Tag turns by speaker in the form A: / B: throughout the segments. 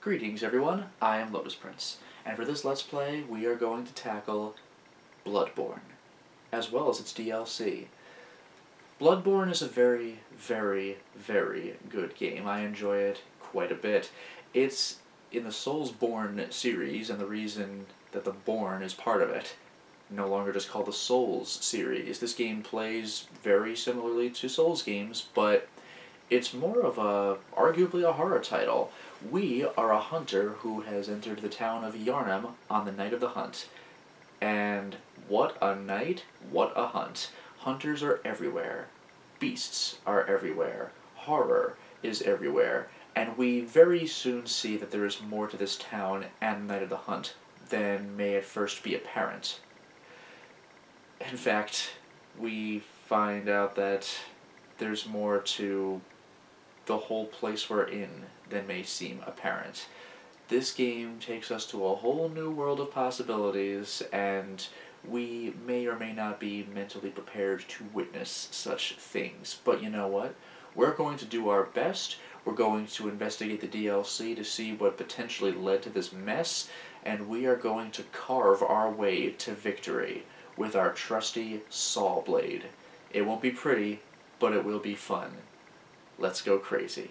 A: Greetings everyone, I am Lotus Prince, and for this Let's Play we are going to tackle Bloodborne, as well as its DLC. Bloodborne is a very, very, very good game. I enjoy it quite a bit. It's in the Soulsborne series, and the reason that the Born is part of it, no longer just called the Souls series. This game plays very similarly to Souls games, but it's more of a, arguably a horror title. We are a hunter who has entered the town of Yharnam on the night of the hunt. And what a night, what a hunt. Hunters are everywhere. Beasts are everywhere. Horror is everywhere. And we very soon see that there is more to this town and the night of the hunt than may at first be apparent. In fact, we find out that there's more to the whole place we're in than may seem apparent. This game takes us to a whole new world of possibilities, and we may or may not be mentally prepared to witness such things. But you know what? We're going to do our best. We're going to investigate the DLC to see what potentially led to this mess, and we are going to carve our way to victory with our trusty saw blade. It won't be pretty, but it will be fun. Let's go crazy.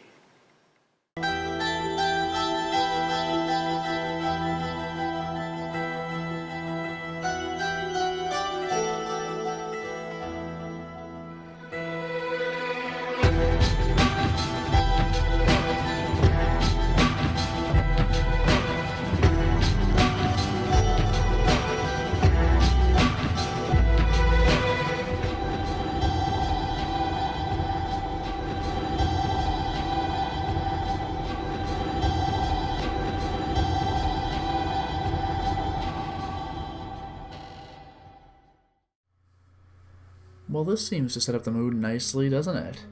A: This seems to set up the mood nicely, doesn't it?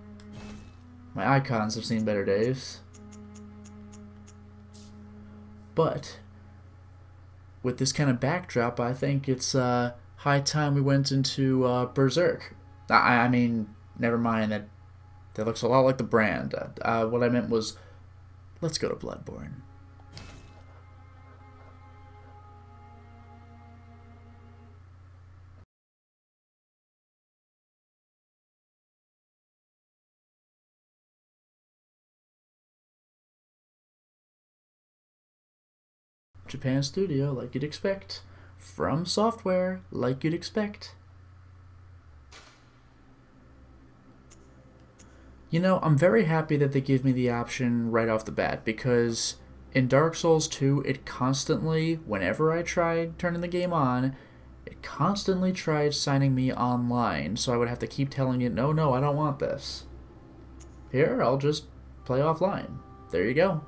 A: My icons have seen better days. But, with this kind of backdrop, I think it's uh, high time we went into uh, Berserk. I, I mean, never mind that that looks a lot like the brand. Uh, what I meant was, let's go to Bloodborne. Japan Studio, like you'd expect. From software, like you'd expect. You know, I'm very happy that they give me the option right off the bat because in Dark Souls 2, it constantly, whenever I tried turning the game on, it constantly tried signing me online, so I would have to keep telling it, no, no, I don't want this. Here, I'll just play offline. There you go.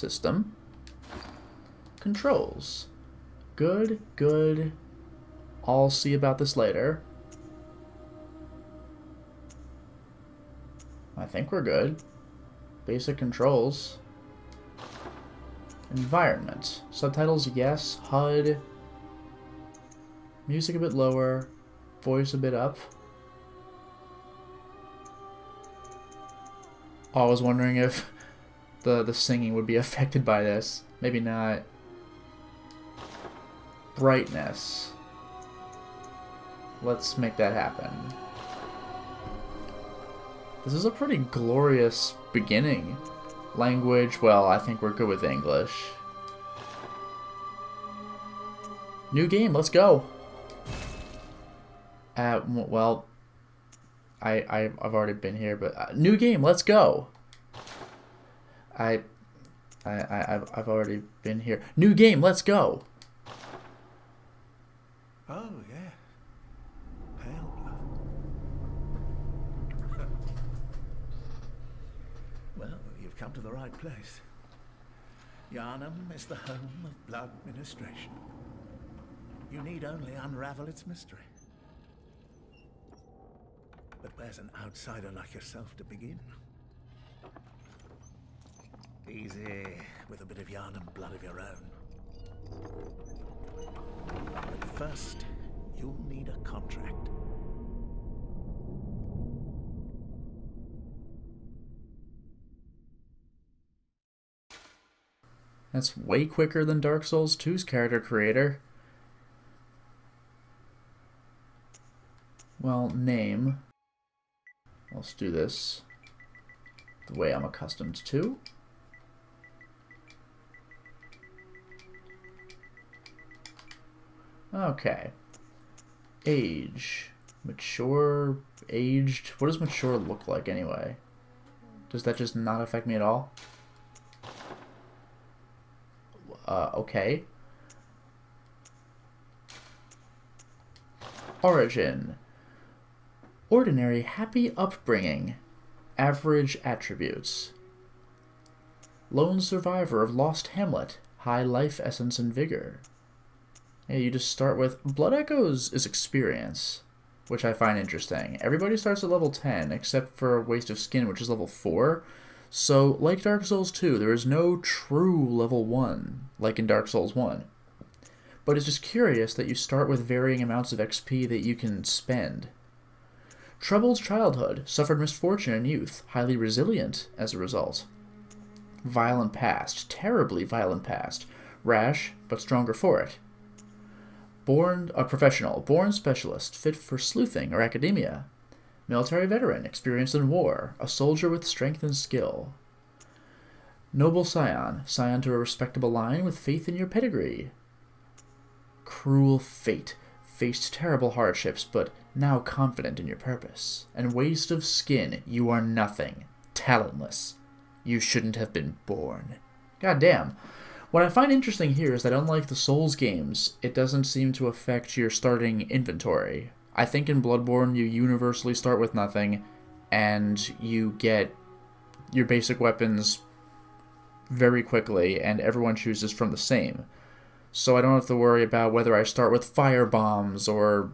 A: System. Controls. Good, good. I'll see about this later. I think we're good. Basic controls. Environment. Subtitles, yes. HUD. Music a bit lower. Voice a bit up. I was wondering if the, the singing would be affected by this. Maybe not. Brightness. Let's make that happen. This is a pretty glorious beginning. Language, well, I think we're good with English. New game, let's go! Uh, well, I, I've already been here, but uh, new game, let's go! I, I, I, I've, already been here. New game, let's go.
B: Oh yeah, pale blood. well, you've come to the right place. Yharnam is the home of blood ministration. You need only unravel its mystery. But where's an outsider like yourself to begin? Easy, with a bit of Yharnam blood of your own. But first, you'll need a contract.
A: That's way quicker than Dark Souls 2's character creator. Well, name. Let's do this the way I'm accustomed to. Okay. Age. Mature, aged. What does mature look like anyway? Does that just not affect me at all? Uh, okay. Origin. Ordinary happy upbringing. Average attributes. Lone survivor of Lost Hamlet. High life essence and vigor. Yeah, you just start with Blood Echoes is experience, which I find interesting. Everybody starts at level 10 except for Waste of Skin, which is level 4. So, like Dark Souls 2, there is no true level 1, like in Dark Souls 1. But it's just curious that you start with varying amounts of XP that you can spend. Troubled childhood, suffered misfortune in youth, highly resilient as a result. Violent past, terribly violent past, rash, but stronger for it. Born a professional, born specialist, fit for sleuthing or academia. Military veteran, experienced in war, a soldier with strength and skill. Noble scion, scion to a respectable line with faith in your pedigree. Cruel fate, faced terrible hardships, but now confident in your purpose. And waste of skin, you are nothing. Talentless. You shouldn't have been born. God damn. What I find interesting here is that unlike the Souls games, it doesn't seem to affect your starting inventory. I think in Bloodborne you universally start with nothing, and you get your basic weapons very quickly, and everyone chooses from the same. So I don't have to worry about whether I start with fire bombs or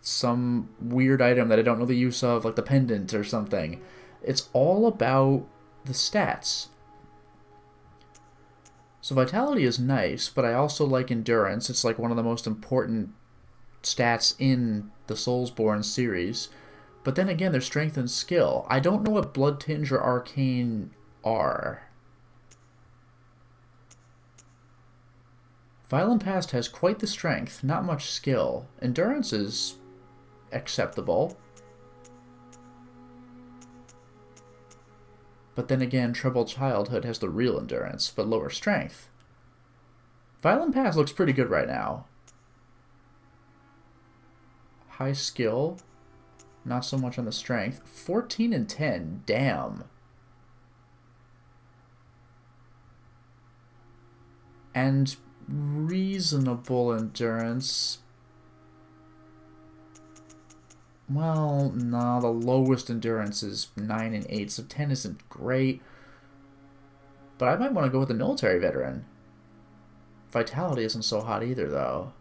A: some weird item that I don't know the use of, like the pendant or something. It's all about the stats. So vitality is nice, but I also like endurance. It's like one of the most important stats in the Soulsborne series. But then again, there's strength and skill. I don't know what Blood Tinge or Arcane are. Violent Past has quite the strength, not much skill. Endurance is acceptable. But then again, Troubled Childhood has the real endurance, but lower strength. Violent Past looks pretty good right now. High skill, not so much on the strength. 14 and 10, damn. And reasonable endurance, Well, nah, the lowest endurance is 9 and 8, so 10 isn't great. But I might want to go with the military veteran. Vitality isn't so hot either, though.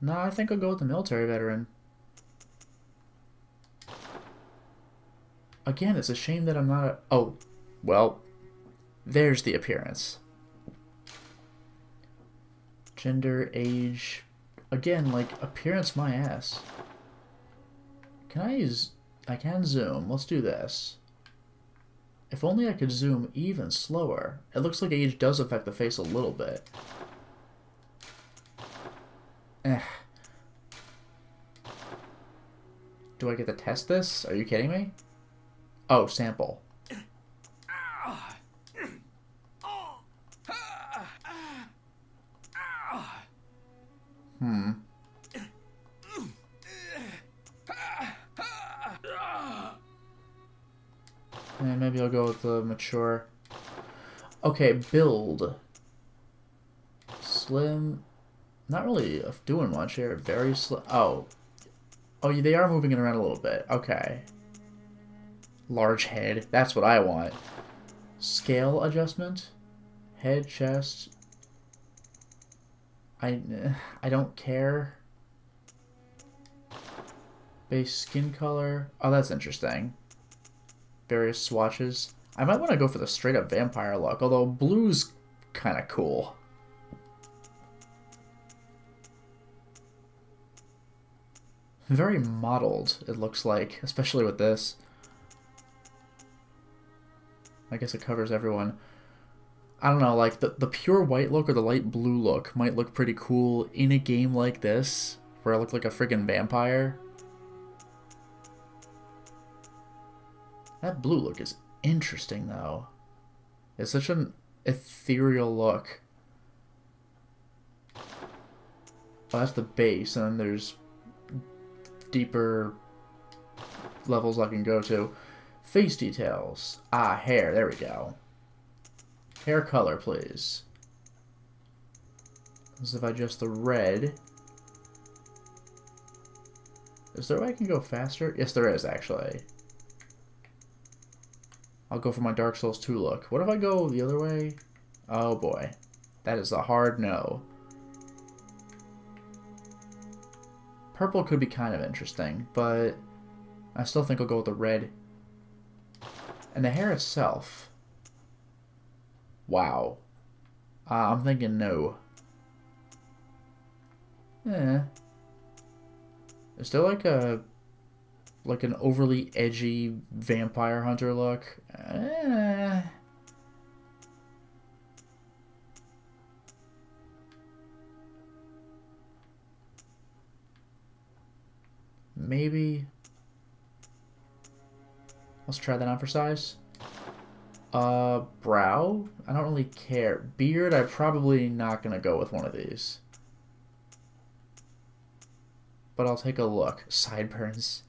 A: Nah, I think I'll go with the military veteran. Again, it's a shame that I'm not a... Oh, well, there's the appearance. Gender, age. Again, like, appearance my ass. Can I use... I can zoom. Let's do this. If only I could zoom even slower. It looks like age does affect the face a little bit. Eh. Do I get to test this? Are you kidding me? Oh, sample. Hmm. And maybe I'll go with the mature. Okay, build. Slim. Not really doing much here. Very slim. Oh. Oh, they are moving it around a little bit. Okay. Large head. That's what I want. Scale adjustment. Head, chest, I, I don't care. Base skin color. Oh, that's interesting. Various swatches. I might want to go for the straight up vampire look, although blue's kind of cool. Very mottled, it looks like, especially with this. I guess it covers everyone. I don't know, like the, the pure white look or the light blue look might look pretty cool in a game like this, where I look like a friggin' vampire. That blue look is interesting, though. It's such an ethereal look. Oh, that's the base, and then there's deeper levels I can go to. Face details. Ah, hair. There we go. Hair color, please. As if I adjust the red. Is there a way I can go faster? Yes, there is, actually. I'll go for my Dark Souls 2 look. What if I go the other way? Oh boy. That is a hard no. Purple could be kind of interesting, but I still think I'll go with the red. And the hair itself. Wow. Uh, I'm thinking no. Eh. Is there like a like an overly edgy vampire hunter look? Eh. Maybe. Let's try that on for size. Uh, brow? I don't really care. Beard, I'm probably not going to go with one of these. But I'll take a look. Sideburns.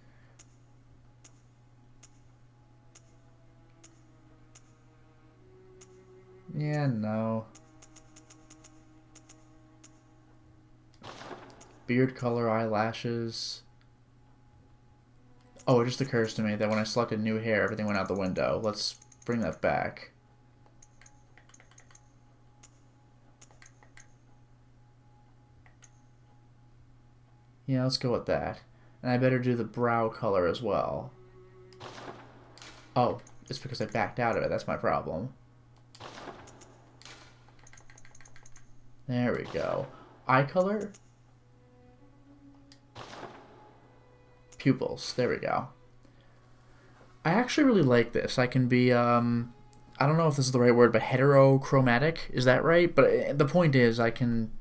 A: Yeah, no. Beard color, eyelashes. Oh, it just occurs to me that when I selected new hair, everything went out the window. Let's bring that back. Yeah, let's go with that. And I better do the brow color as well. Oh, it's because I backed out of it. That's my problem. There we go. Eye color? Pupils. There we go. I actually really like this. I can be, um, I don't know if this is the right word, but heterochromatic. Is that right? But uh, the point is, I can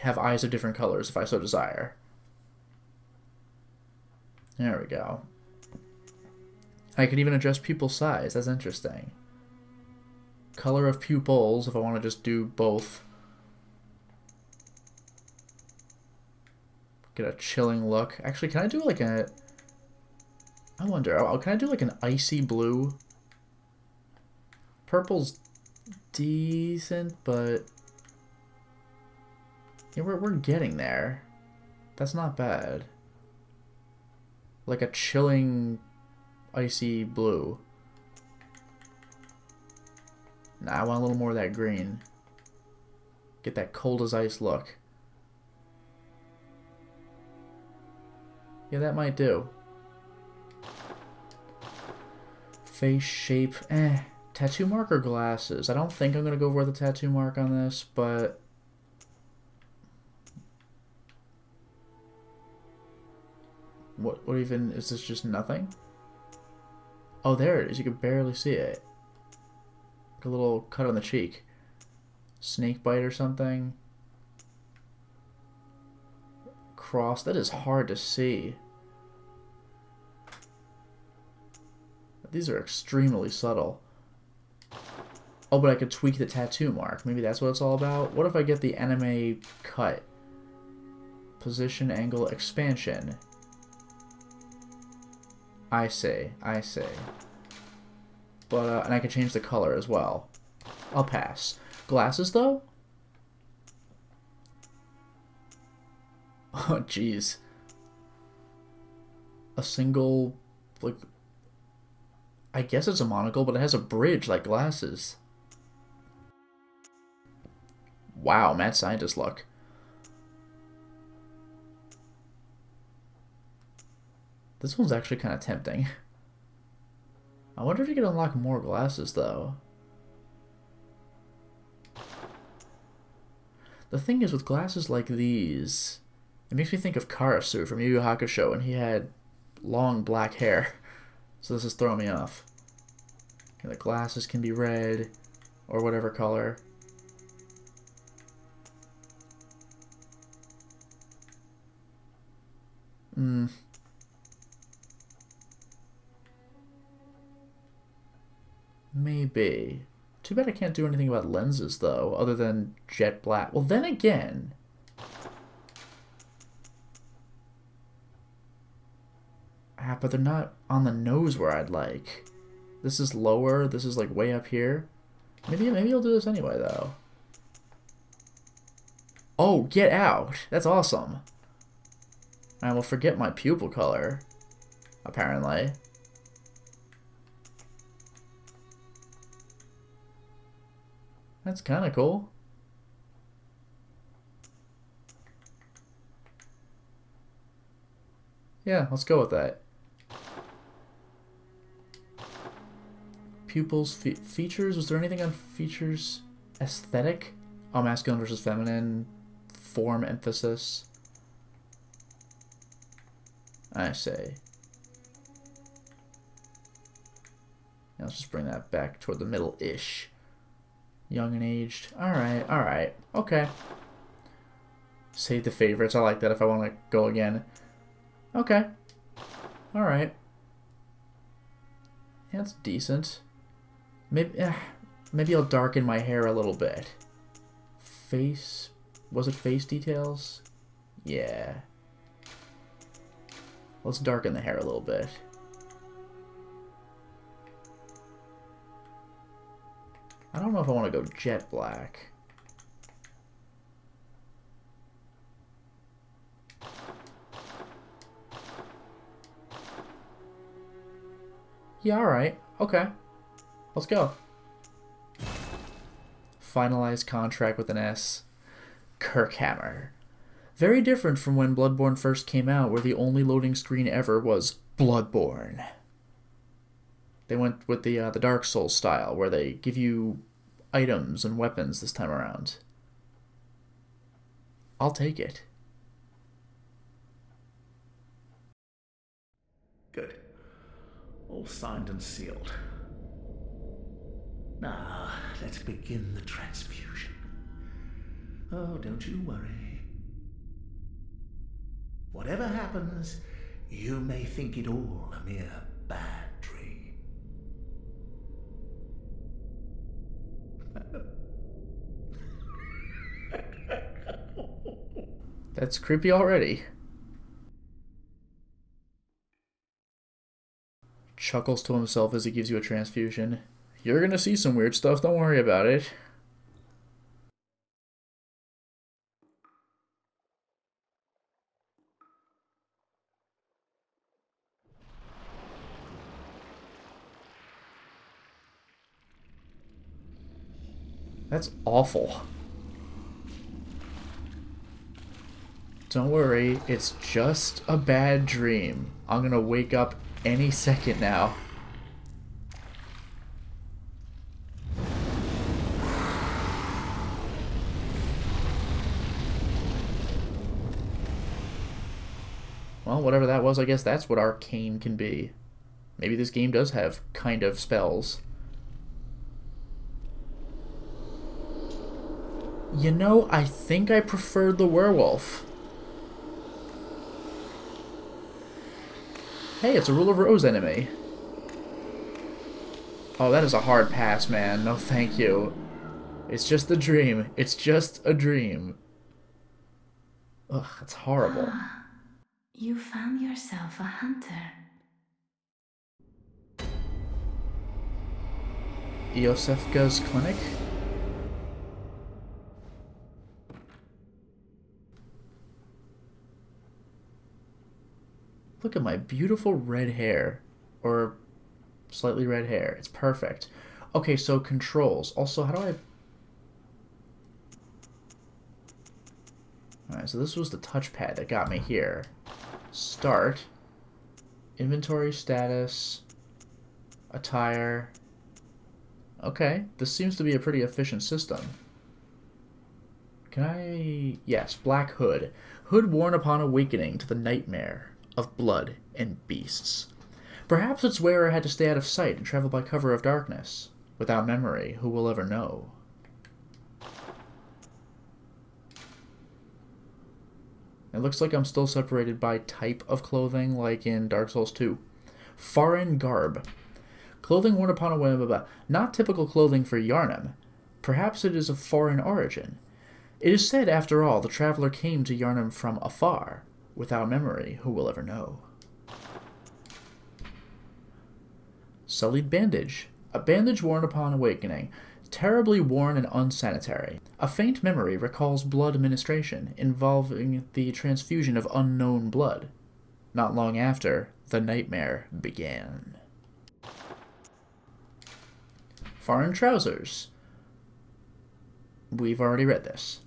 A: have eyes of different colors if I so desire. There we go. I can even adjust pupil size. That's interesting. Color of pupils, if I want to just do both. Get a chilling look. Actually, can I do like a... I wonder, oh, can I do like an icy blue? Purple's decent, but... Yeah, we're, we're getting there. That's not bad. Like a chilling, icy blue. Nah, I want a little more of that green. Get that cold as ice look. Yeah, that might do. Face shape, eh. Tattoo mark or glasses? I don't think I'm going to go for the tattoo mark on this, but... What, what even, is this just nothing? Oh, there it is. You can barely see it. Like a little cut on the cheek. Snake bite or something. Cross. That is hard to see. These are extremely subtle. Oh, but I could tweak the tattoo mark. Maybe that's what it's all about. What if I get the anime cut? Position, angle, expansion. I say, I say. But, uh, and I can change the color as well. I'll pass. Glasses, though? Oh, jeez. A single, like, I guess it's a monocle, but it has a bridge like glasses. Wow, mad scientist luck. This one's actually kind of tempting. I wonder if you can unlock more glasses, though. The thing is, with glasses like these, it makes me think of Karasu from Yu Yu Hakusho, and he had long black hair. So this is throwing me off. And the glasses can be red or whatever color. Hmm. Maybe. Too bad I can't do anything about lenses, though, other than jet black. Well, then again... Ah, but they're not on the nose where I'd like. This is lower, this is like way up here. Maybe, maybe I'll do this anyway, though. Oh, get out! That's awesome. I will forget my pupil color, apparently. That's kind of cool. Yeah, let's go with that. Pupils, fe features, was there anything on features? Aesthetic? Oh, masculine versus feminine, form emphasis. I say. let's just bring that back toward the middle-ish. Young and aged. Alright, alright. Okay. Save the favorites. I like that if I want to go again. Okay. Alright. That's decent. Maybe, eh, maybe I'll darken my hair a little bit. Face... Was it face details? Yeah. Let's darken the hair a little bit. I don't know if I want to go jet black. Yeah, alright. Okay. Let's go. Finalized contract with an S. Kirkhammer. Very different from when Bloodborne first came out, where the only loading screen ever was Bloodborne. They went with the uh, the Dark Souls style, where they give you items and weapons this time around. I'll take it.
B: Good. All signed and sealed. Now, let's begin the transfusion. Oh, don't you worry. Whatever happens, you may think it all a mere bad dream.
A: That's creepy already. Chuckles to himself as he gives you a transfusion. You're gonna see some weird stuff, don't worry about it. That's awful. Don't worry, it's just a bad dream. I'm gonna wake up any second now. Well, whatever that was, I guess that's what arcane can be. Maybe this game does have kind of spells. You know, I think I prefer the werewolf. Hey, it's a Rule of Rose enemy. Oh, that is a hard pass, man. No thank you. It's just a dream. It's just a dream. Ugh, it's horrible.
C: You found yourself a hunter.
A: Iosefka's clinic? Look at my beautiful red hair. Or slightly red hair. It's perfect. Okay, so controls. Also, how do I... Alright, so this was the touchpad that got me here. Start. Inventory status. Attire. Okay, this seems to be a pretty efficient system. Can I... Yes, Black Hood. Hood worn upon awakening to the nightmare of blood and beasts. Perhaps it's where I had to stay out of sight and travel by cover of darkness. Without memory, who will ever know? It looks like I'm still separated by type of clothing, like in Dark Souls 2. Foreign garb. Clothing worn upon a whim, not typical clothing for Yharnam. Perhaps it is of foreign origin. It is said, after all, the traveler came to Yharnam from afar. Without memory, who will ever know? Sullied bandage. A bandage worn upon awakening terribly worn and unsanitary. A faint memory recalls blood administration involving the transfusion of unknown blood. Not long after, the nightmare began. Foreign trousers. We've already read this.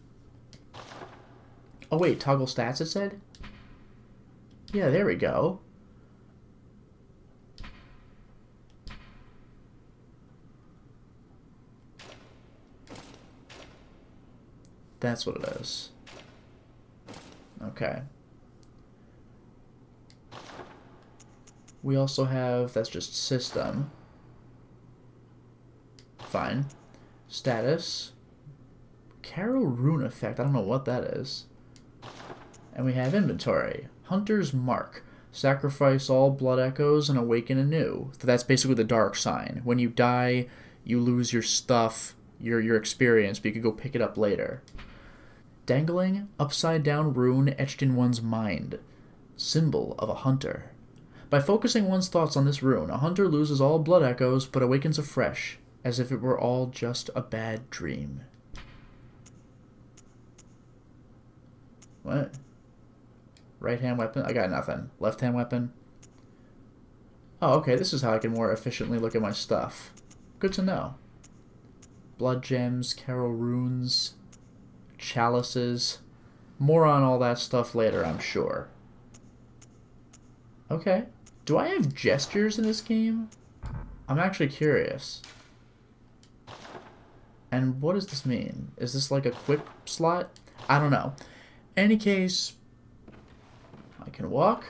A: Oh wait, toggle stats it said? Yeah, there we go. That's what it is. Okay. We also have, that's just system. Fine. Status. Caryll Rune effect, I don't know what that is. And we have inventory. Hunter's Mark. Sacrifice all blood echoes and awaken anew. So that's basically the dark sign. When you die, you lose your stuff, your your experience, but you can go pick it up later dangling upside down rune etched in one's mind, symbol of a hunter. By focusing one's thoughts on this rune, a hunter loses all blood echoes but awakens afresh, as if it were all just a bad dream. What? Right hand weapon? I got nothing. Left hand weapon? Oh, okay, this is how I can more efficiently look at my stuff. Good to know. Blood gems, Caryll runes chalices. More on all that stuff later, I'm sure. Okay. Do I have gestures in this game? I'm actually curious. And what does this mean? Is this like a quick slot? I don't know. Any case, I can walk.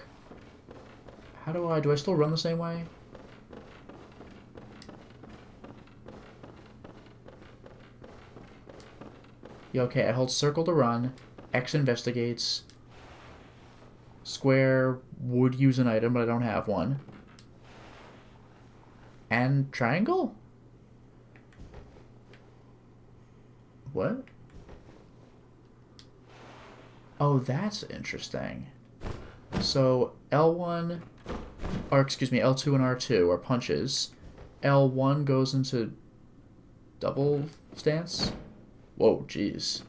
A: How do I, do I still run the same way? Yeah, okay, I hold circle to run. X investigates. Square would use an item, but I don't have one. And triangle? What? Oh, that's interesting. So L1, or excuse me, L2 and R2 are punches. L1 goes into double stance. Whoa, jeez.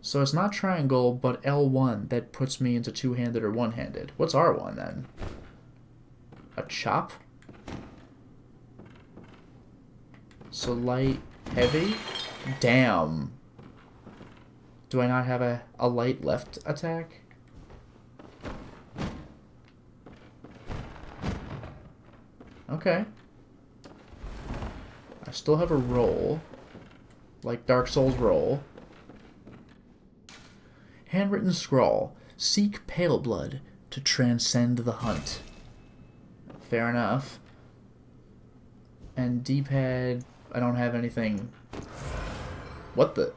A: So it's not triangle, but L1 that puts me into two-handed or one-handed. What's R1 then? A chop? So light, heavy? Damn. Do I not have a, a light left attack? Okay still have a roll, like Dark Souls roll. Handwritten scrawl. Seek pale blood to transcend the hunt. Fair enough. And D-pad, I don't have anything. What the?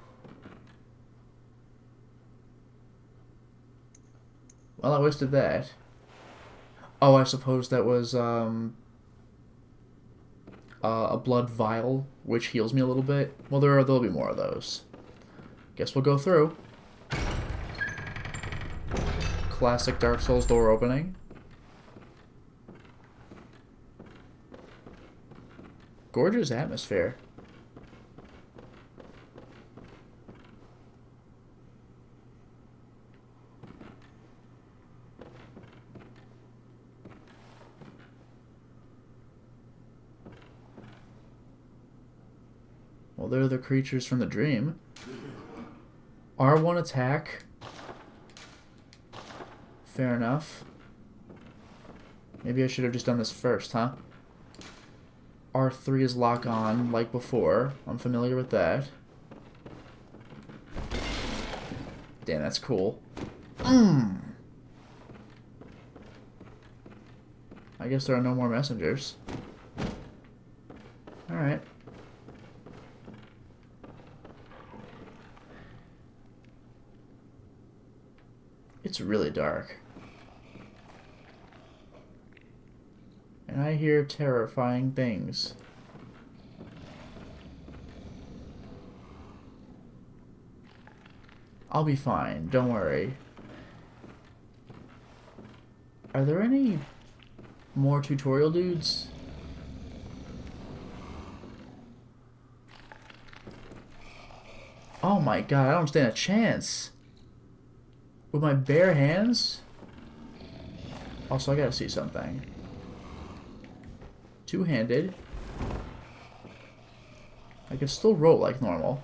A: Well, I wasted that. Oh, I suppose that was, um, uh, a blood vial, which heals me a little bit. Well, there are, there'll be more of those. Guess we'll go through. Classic Dark Souls door opening. Gorgeous atmosphere. The creatures from the dream. R1 attack. Fair enough. Maybe I should have just done this first, huh? R3 is lock on, like before. I'm familiar with that. Damn, that's cool. Mm. I guess there are no more messengers. Alright. It's really dark. And I hear terrifying things. I'll be fine, don't worry. Are there any more tutorial dudes? Oh my god, I don't stand a chance. With my bare hands? Also, I gotta see something. Two-handed. I can still roll like normal.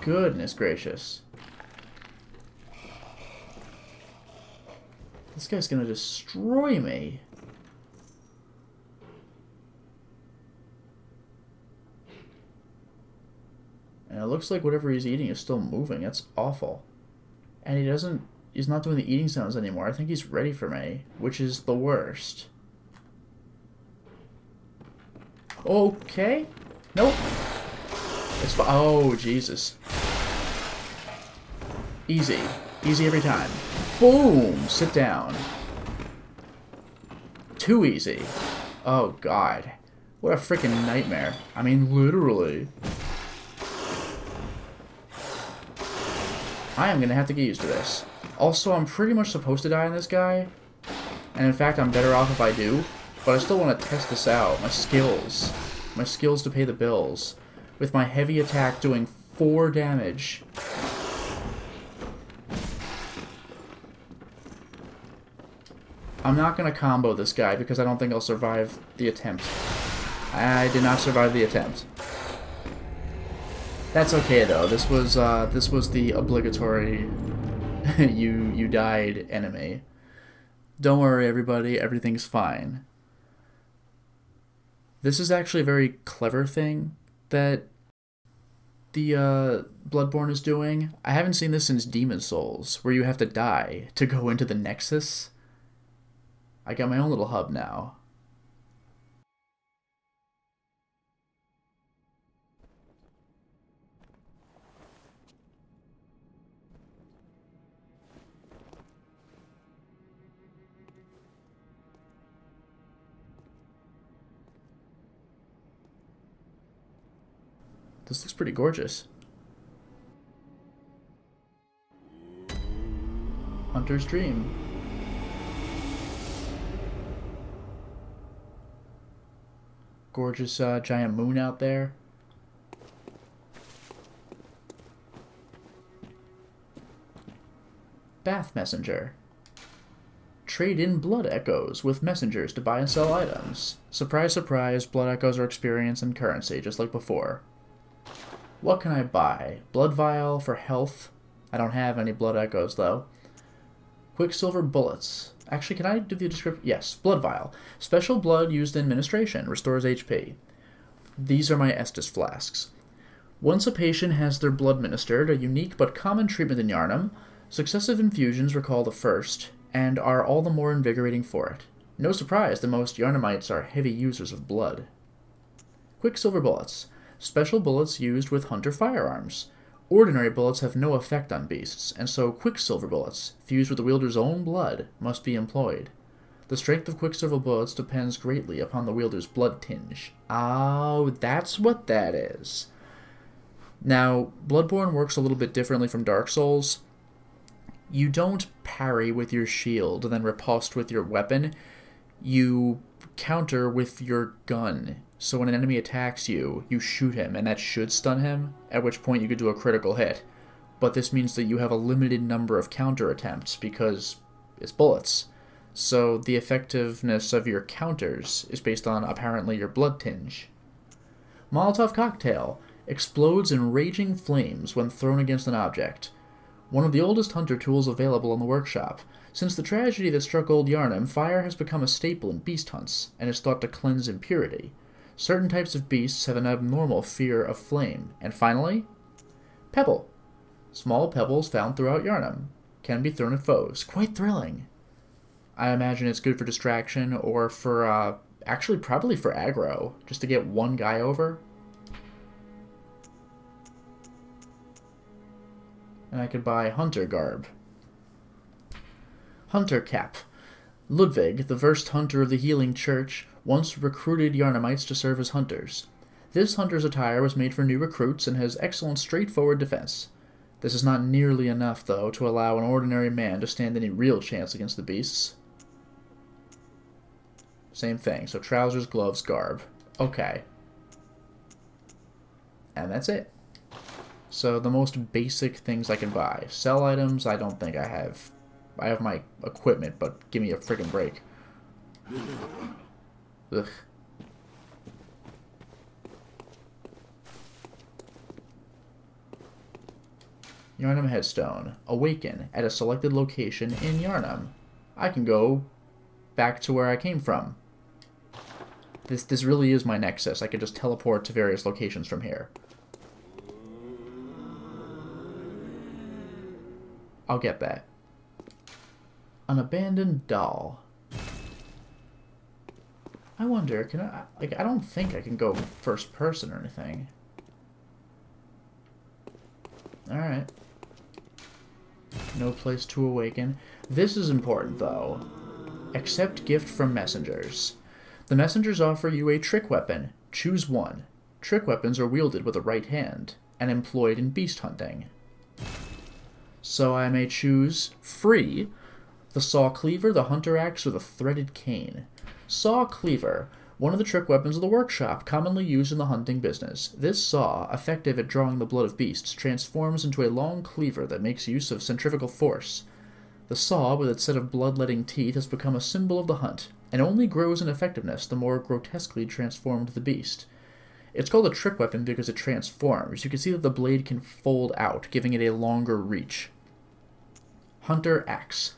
A: Goodness gracious. This guy's gonna destroy me. Looks like whatever he's eating is still moving. That's awful. And he doesn't... He's not doing the eating sounds anymore. I think he's ready for me, which is the worst. Okay. Nope. It's Oh, Jesus. Easy. Easy every time. Boom! Sit down. Too easy. Oh, God. What a freaking nightmare. I mean, literally. I am going to have to get used to this. Also, I'm pretty much supposed to die on this guy. And in fact, I'm better off if I do. But I still want to test this out. My skills. My skills to pay the bills with my heavy attack doing 4 damage. I'm not going to combo this guy because I don't think I'll survive the attempt. I did not survive the attempt. That's okay though. This was uh, this was the obligatory you you died enemy. Don't worry everybody, everything's fine. This is actually a very clever thing that the uh, Bloodborne is doing. I haven't seen this since Demon Souls, where you have to die to go into the Nexus. I got my own little hub now. This looks pretty gorgeous. Hunter's Dream. Gorgeous uh, giant moon out there. Bath Messenger. Trade in blood echoes with messengers to buy and sell items. Surprise, surprise, blood echoes are experience and currency, just like before. What can I buy? Blood vial for health. I don't have any blood echoes, though. Quicksilver bullets. Actually, can I do the description? Yes, blood vial. Special blood used in administration. Restores HP. These are my Estus flasks. Once a patient has their blood ministered, a unique but common treatment in Yharnam, successive infusions recall the first, and are all the more invigorating for it. No surprise that most Yharnamites are heavy users of blood. Quicksilver bullets special bullets used with hunter firearms. Ordinary bullets have no effect on beasts, and so quicksilver bullets, fused with the wielder's own blood, must be employed. The strength of quicksilver bullets depends greatly upon the wielder's blood tinge. Oh, that's what that is. Now, Bloodborne works a little bit differently from Dark Souls. You don't parry with your shield and then riposte with your weapon. You counter with your gun. So when an enemy attacks you, you shoot him, and that should stun him, at which point you could do a critical hit. But this means that you have a limited number of counter attempts, because it's bullets. So the effectiveness of your counters is based on, apparently, your blood tinge. Molotov Cocktail explodes in raging flames when thrown against an object. One of the oldest hunter tools available in the workshop. Since the tragedy that struck old Yharnam, fire has become a staple in beast hunts, and is thought to cleanse impurity. Certain types of beasts have an abnormal fear of flame. And finally, Pebble. Small pebbles found throughout Yharnam can be thrown at foes. Quite thrilling. I imagine it's good for distraction or for, uh, actually probably for aggro, just to get one guy over. And I could buy Hunter Garb. Hunter Cap. Ludwig, the first hunter of the Healing Church, once recruited Yharnamites to serve as hunters. This hunter's attire was made for new recruits and has excellent straightforward defense. This is not nearly enough, though, to allow an ordinary man to stand any real chance against the beasts. Same thing, so trousers, gloves, garb. Okay. And that's it. So the most basic things I can buy. Sell items, I don't think I have. I have my equipment, but give me a freaking break. Ugh. Yharnam Headstone. Awaken at a selected location in Yharnam. I can go back to where I came from. This this really is my nexus. I could just teleport to various locations from here. I'll get that. An abandoned doll. I wonder, can I, like, I don't think I can go first person or anything. Alright. No place to awaken. This is important, though. Accept gift from messengers. The messengers offer you a trick weapon. Choose one. Trick weapons are wielded with a right hand and employed in beast hunting. So I may choose free the saw cleaver, the hunter axe, or the threaded cane. Saw cleaver, one of the trick weapons of the workshop, commonly used in the hunting business. This saw, effective at drawing the blood of beasts, transforms into a long cleaver that makes use of centrifugal force. The saw, with its set of bloodletting teeth, has become a symbol of the hunt, and only grows in effectiveness the more grotesquely transformed the beast. It's called a trick weapon because it transforms. You can see that the blade can fold out, giving it a longer reach. Hunter Axe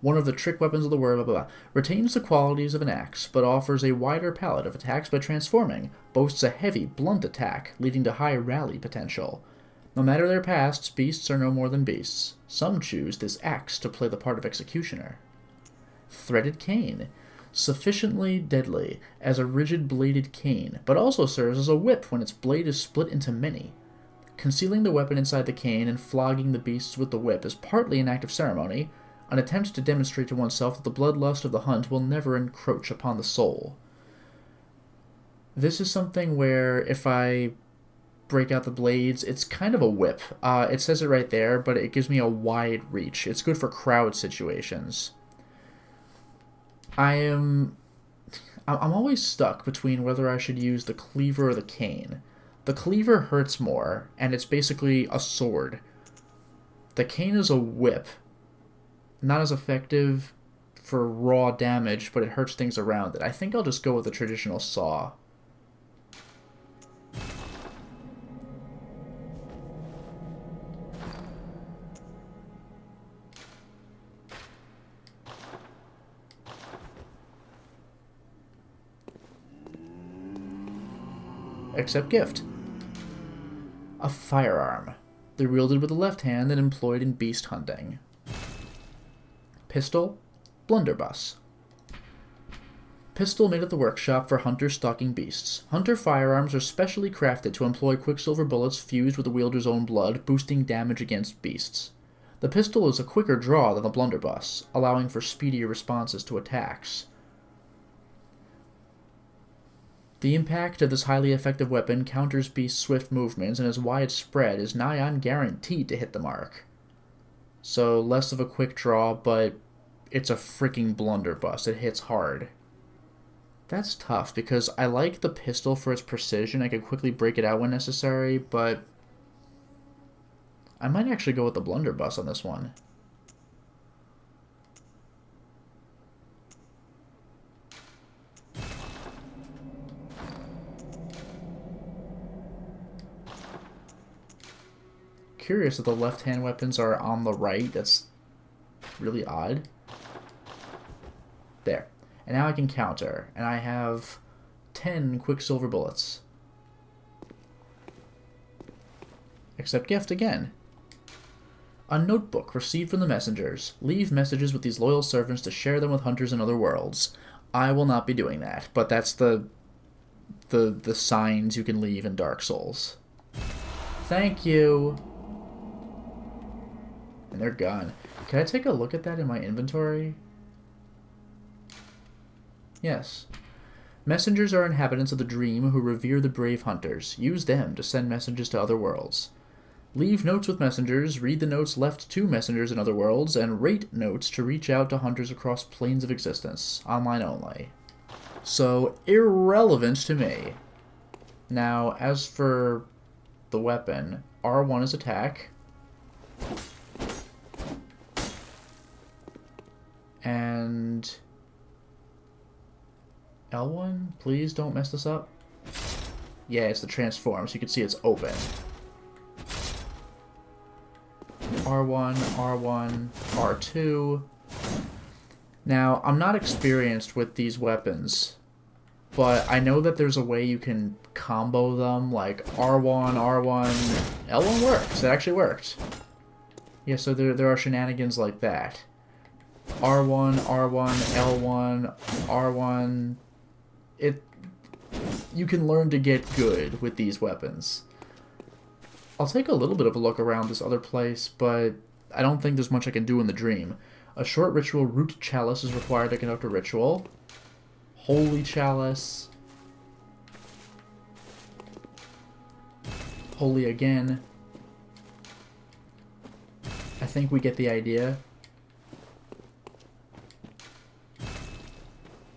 A: one of the trick weapons of the world, blah, blah, blah, retains the qualities of an axe, but offers a wider palette of attacks by transforming, boasts a heavy, blunt attack, leading to high rally potential. No matter their pasts, beasts are no more than beasts. Some choose this axe to play the part of executioner. Threaded cane. Sufficiently deadly as a rigid bladed cane, but also serves as a whip when its blade is split into many. Concealing the weapon inside the cane and flogging the beasts with the whip is partly an act of ceremony, an attempt to demonstrate to oneself that the bloodlust of the hunt will never encroach upon the soul. This is something where if I break out the blades, it's kind of a whip. Uh, it says it right there, but it gives me a wide reach. It's good for crowd situations. I am... I'm always stuck between whether I should use the cleaver or the cane. The cleaver hurts more, and it's basically a sword. The cane is a whip, not as effective for raw damage, but it hurts things around it. I think I'll just go with the traditional saw. Accept gift. A firearm. They're wielded with the left hand and employed in beast hunting. Pistol, Blunderbuss. Pistol made at the workshop for hunters stalking beasts. Hunter firearms are specially crafted to employ quicksilver bullets fused with the wielder's own blood, boosting damage against beasts. The pistol is a quicker draw than the blunderbuss, allowing for speedier responses to attacks. The impact of this highly effective weapon counters beasts' swift movements and is widespread is nigh on guaranteed to hit the mark. So less of a quick draw, but it's a freaking blunderbuss. It hits hard. That's tough because I like the pistol for its precision. I can quickly break it out when necessary, but I might actually go with the blunderbuss on this one. Curious that the left-hand weapons are on the right. That's really odd. There. And now I can counter. And I have 10 Quicksilver bullets. Accept gift again. A notebook received from the messengers. Leave messages with these loyal servants to share them with hunters in other worlds. I will not be doing that, but that's the the the signs you can leave in Dark Souls. Thank you. And they're gone. Can I take a look at that in my inventory? Yes. Messengers are inhabitants of the dream who revere the brave hunters. Use them to send messages to other worlds. Leave notes with messengers, read the notes left to messengers in other worlds, and rate notes to reach out to hunters across planes of existence. Online only. So, irrelevant to me. Now, as for the weapon, R1 is attack. And L1, please don't mess this up. Yeah, it's the transform, so you can see it's open. R1, R1, R2. Now, I'm not experienced with these weapons, but I know that there's a way you can combo them, like R1, R1, L1 works. It actually worked. Yeah, so there, there are shenanigans like that. R1, R1, L1, R1. It you can learn to get good with these weapons. I'll take a little bit of a look around this other place, but I don't think there's much I can do in the dream. A short ritual root chalice is required to conduct a ritual. Holy chalice. Holy again. I think we get the idea.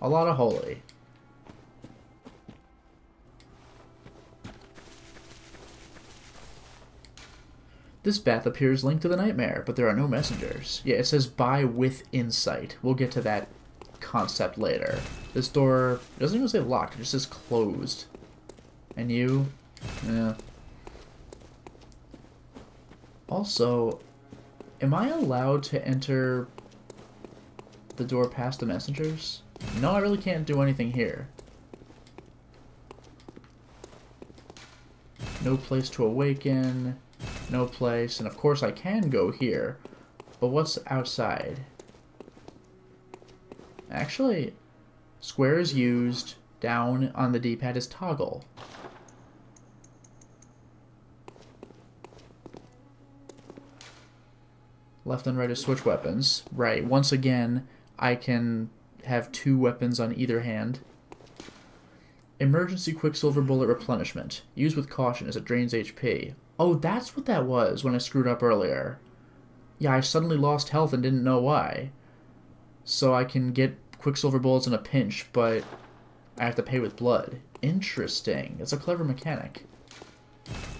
A: A lot of holy. This path appears linked to the nightmare, but there are no messengers. Yeah, it says buy with insight. We'll get to that concept later. This door doesn't even say locked, it just says closed. And you? Yeah. Also, am I allowed to enter the door past the messengers? No, I really can't do anything here. No place to awaken. No place. And of course I can go here. But what's outside? Actually, square is used. Down on the D-pad is toggle. Left and right is switch weapons. Right, once again, I can have two weapons on either hand. Emergency Quicksilver Bullet Replenishment. Use with caution as it drains HP. Oh, that's what that was when I screwed up earlier. Yeah, I suddenly lost health and didn't know why. So I can get Quicksilver bullets in a pinch, but I have to pay with blood. Interesting. It's a clever mechanic.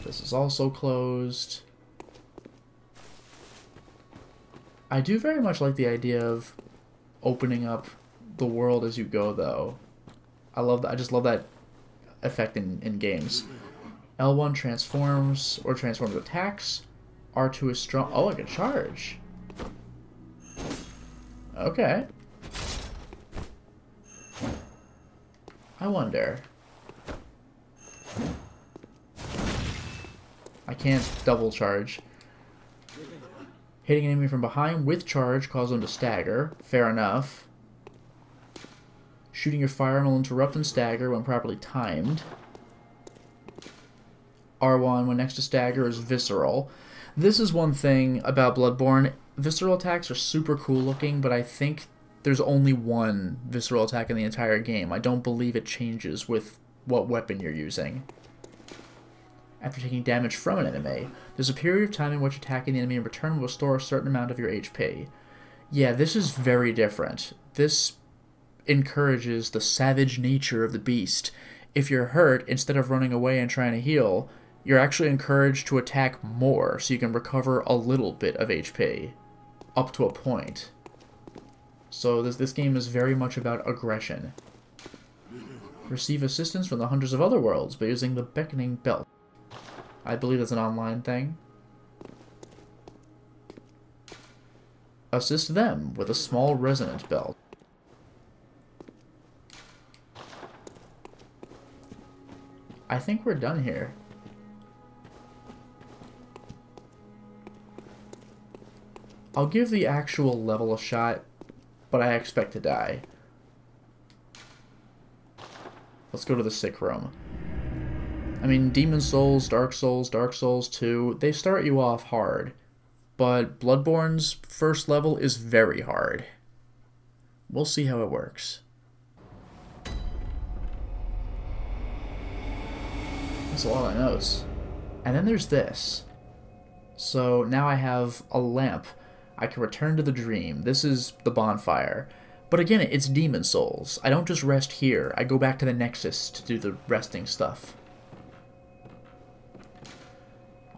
A: This is also closed. I do very much like the idea of opening up the world as you go, though. I love that. I just love that effect in, in games. L1 transforms or transforms attacks. R2 is strong. Oh, I can charge. Okay. I wonder. I can't double charge. Hitting an enemy from behind with charge causes them to stagger. Fair enough. Shooting your firearm will interrupt and stagger when properly timed. R1 when next to stagger is visceral. This is one thing about Bloodborne. Visceral attacks are super cool looking, but I think there's only one visceral attack in the entire game. I don't believe it changes with what weapon you're using. After taking damage from an enemy, there's a period of time in which attacking the enemy in return will restore a certain amount of your HP. Yeah, this is very different. This encourages the savage nature of the beast. If you're hurt, instead of running away and trying to heal, you're actually encouraged to attack more so you can recover a little bit of HP. Up to a point. So this, this game is very much about aggression. Receive assistance from the hunters of other worlds by using the Beckoning Bell. I believe that's an online thing. Assist them with a small resonant bell. I think we're done here. I'll give the actual level a shot, but I expect to die. Let's go to the sick room. I mean, Demon Souls, Dark Souls, Dark Souls 2, they start you off hard. But Bloodborne's first level is very hard. We'll see how it works. That's a lot of notes. And then there's this. So now I have a lamp. I can return to the dream. This is the bonfire. But again, it's Demon Souls. I don't just rest here. I go back to the Nexus to do the resting stuff.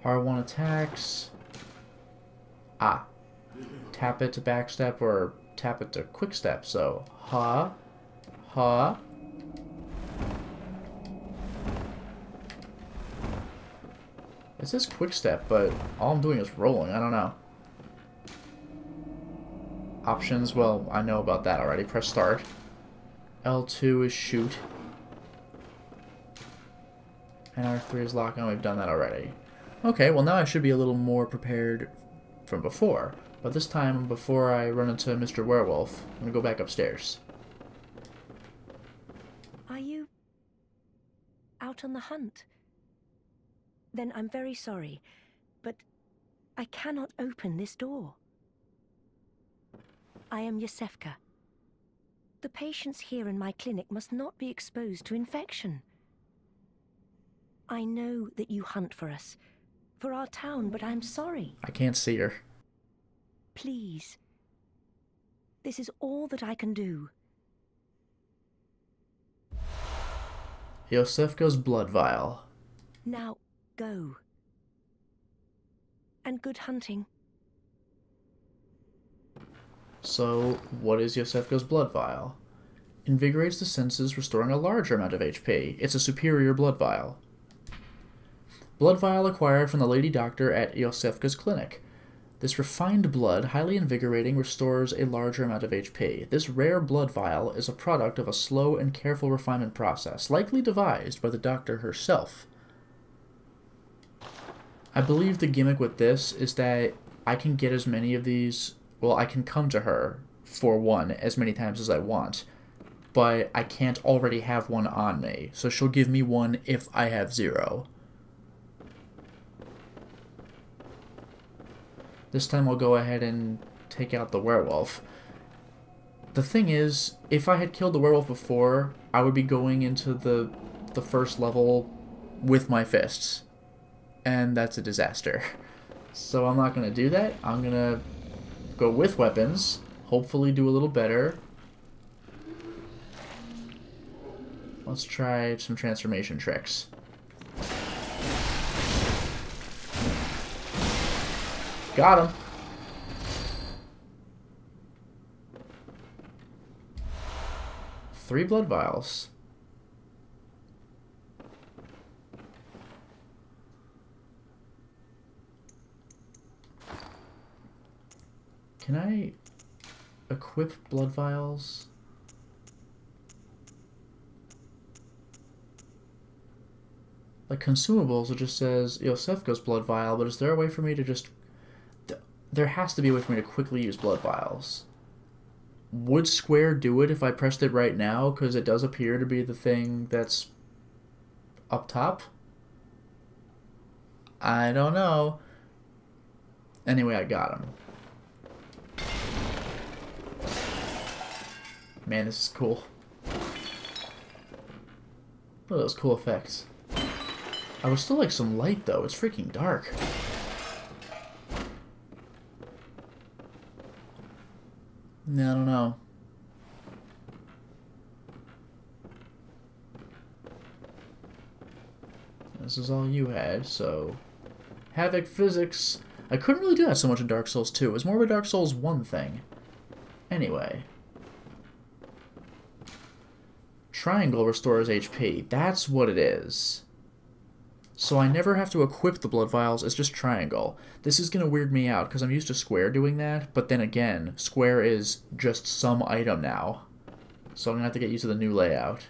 A: R1 attacks. Ah. Tap it to backstep or tap it to quickstep. So, ha, ha. It says quickstep, but all I'm doing is rolling. I don't know. Options, well, I know about that already. Press start. L2 is shoot. And R3 is lock on. We've done that already. Okay, well now I should be a little more prepared from before. But this time, before I run into Mr. Werewolf, I'm gonna go back upstairs.
D: Are you out on the hunt? Then I'm very sorry, but I cannot open this door. I am Yosefka. The patients here in my clinic must not be exposed to infection. I know that you hunt for us, for our town, but I'm sorry.
A: I can't see her.
D: Please. This is all that I can do.
A: Yosefka's blood vial.
D: Now, go. And good hunting.
A: So, what is Yosefka's blood vial? Invigorates the senses, restoring a larger amount of HP. It's a superior blood vial. Blood vial acquired from the lady doctor at Yosefka's clinic. This refined blood, highly invigorating, restores a larger amount of HP. This rare blood vial is a product of a slow and careful refinement process, likely devised by the doctor herself. I believe the gimmick with this is that I can get as many of these well, I can come to her for one as many times as I want, but I can't already have one on me, so she'll give me one if I have zero. This time I'll go ahead and take out the werewolf. The thing is, if I had killed the werewolf before, I would be going into the the first level with my fists. And that's a disaster. So I'm not going to do that. I'm going to go with weapons. Hopefully do a little better. Let's try some transformation tricks. Got him. Three blood vials. Can I equip blood vials? Like consumables, it just says Yosefka's blood vial, but is there a way for me to just... There has to be a way for me to quickly use blood vials. Would Square do it if I pressed it right now? Because it does appear to be the thing that's up top. I don't know. Anyway, I got him. Man, this is cool. Look at those cool effects. I would still like some light, though. It's freaking dark. Yeah, I don't know. This is all you had, so... Havok physics. I couldn't really do that so much in Dark Souls 2. It was more of a Dark Souls 1 thing. Anyway. Triangle restores HP. That's what it is. So I never have to equip the blood vials, it's just triangle. This is going to weird me out because I'm used to square doing that, but then again, square is just some item now. So I'm going to have to get used to the new layout.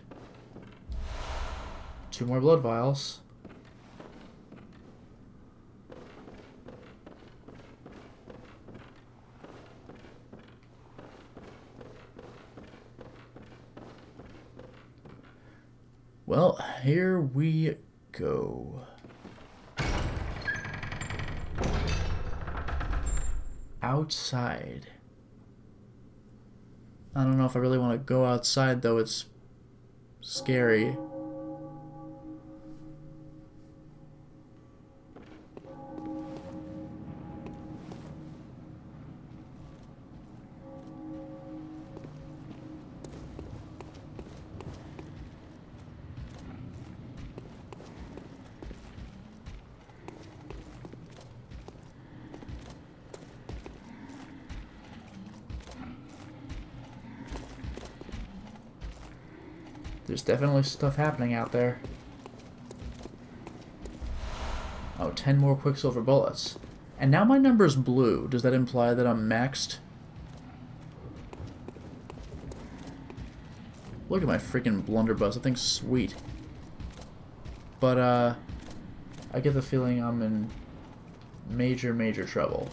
A: Two more blood vials. Well, here we go. Outside. I don't know if I really want to go outside though, it's scary. Definitely stuff happening out there. Oh, 10 more Quicksilver bullets. And now my number's blue. Does that imply that I'm maxed? Look at my freaking blunderbuss. That thing's sweet. But, uh... I get the feeling I'm in major, major trouble.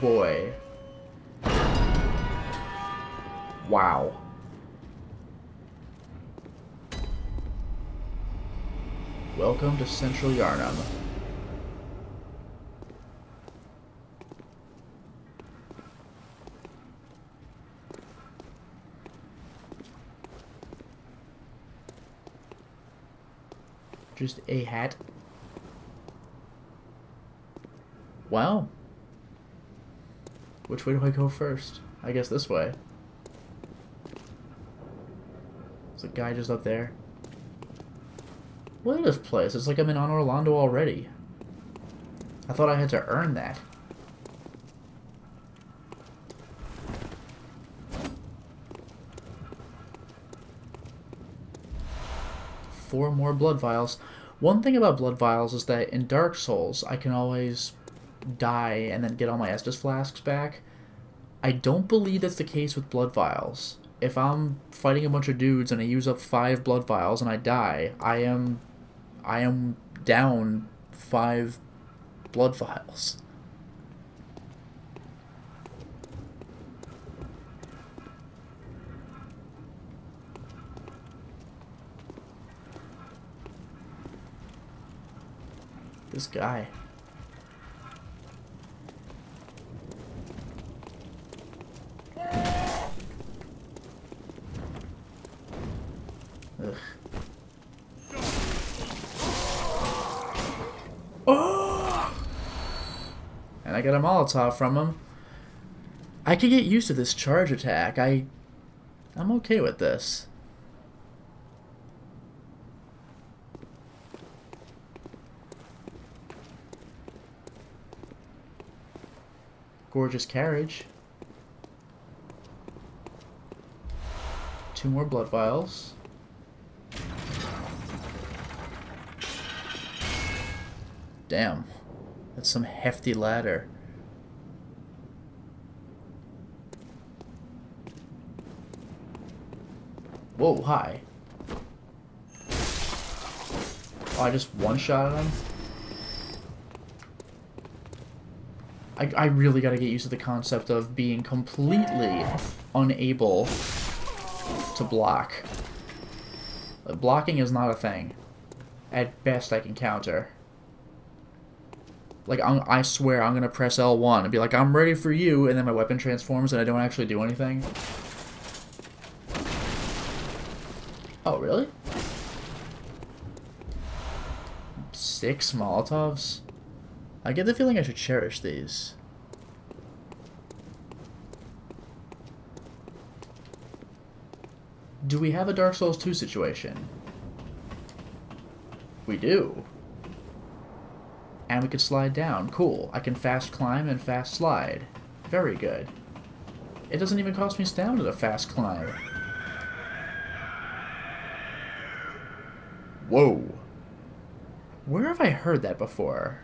A: Boy. Wow. Welcome to Central Yharnam. Just a hat. Wow. Which way do I go first? I guess this way. There's a guy just up there. Look at this place. It's like I'm in Anor Londo already. I thought I had to earn that. Four more blood vials. One thing about blood vials is that in Dark Souls, I can always die and then get all my Estus flasks back. I don't believe that's the case with blood vials. If I'm fighting a bunch of dudes and I use up five blood vials and I die, I am I am down five blood vials. This guy. Ugh. Oh! And I got a Molotov from him. I could get used to this charge attack. I, I'm okay with this. Gorgeous carriage. Two more blood vials. Damn. That's some hefty ladder. Whoa, hi. Oh, I just one-shot him? I, I really gotta get used to the concept of being completely unable to block. Blocking is not a thing. At best, I can counter. Like, I'm, i swear I'm gonna press L1 and be like, I'm ready for you, and then my weapon transforms and I don't actually do anything. Oh, really? Six Molotovs? I get the feeling I should cherish these. Do we have a Dark Souls 2 situation? We do. And we could slide down. Cool. I can fast climb and fast slide. Very good. It doesn't even cost me stamina to fast climb. Whoa. Where have I heard that before?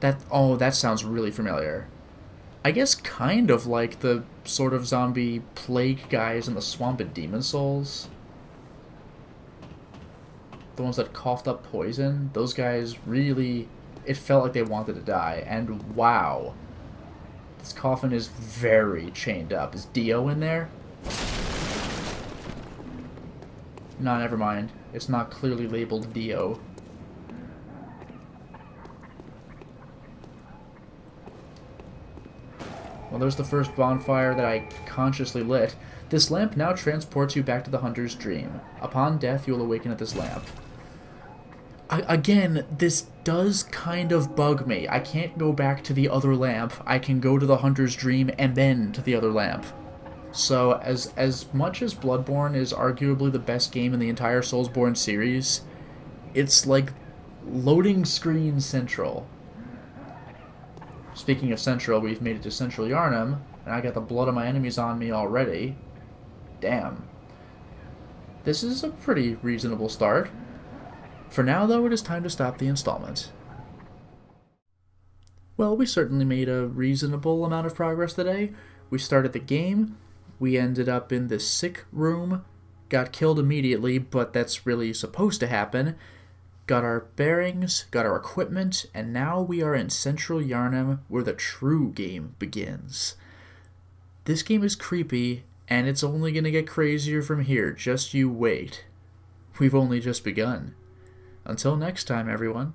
A: That, oh, that sounds really familiar. I guess kind of like the sort of zombie plague guys in the swamp in Demon Souls. The ones that coughed up poison. Those guys really it felt like they wanted to die. And wow, this coffin is very chained up. Is Dio in there? No, never mind. It's not clearly labeled Dio. Well, there's the first bonfire that I consciously lit. This lamp now transports you back to the hunter's dream. Upon death, you will awaken at this lamp. I, again, this does kind of bug me. I can't go back to the other lamp. I can go to the hunter's dream and then to the other lamp. So, as as much as Bloodborne is arguably the best game in the entire Soulsborne series, it's like loading screen central. Speaking of Central, we've made it to Central Yharnam, and I got the blood of my enemies on me already. Damn. This is a pretty reasonable start. For now, though, it is time to stop the installment. Well, we certainly made a reasonable amount of progress today. We started the game, we ended up in this sick room, got killed immediately, but that's really supposed to happen got our bearings, got our equipment, and now we are in Central Yharnam where the true game begins. This game is creepy, and it's only going to get crazier from here. Just you wait. We've only just begun. Until next time, everyone.